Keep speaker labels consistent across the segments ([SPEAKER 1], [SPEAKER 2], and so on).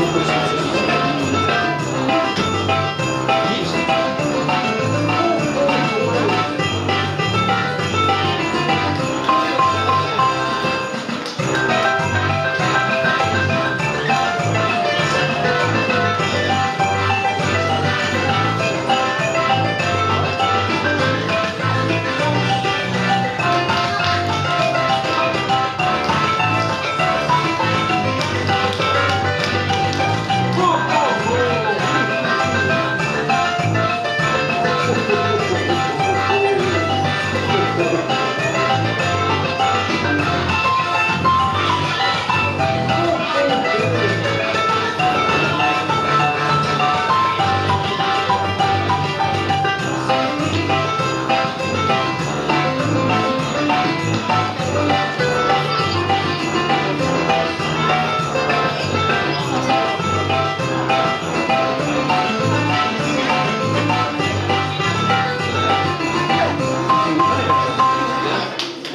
[SPEAKER 1] Obrigado.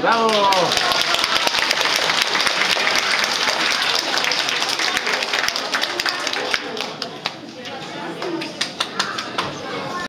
[SPEAKER 1] ¡Bravo!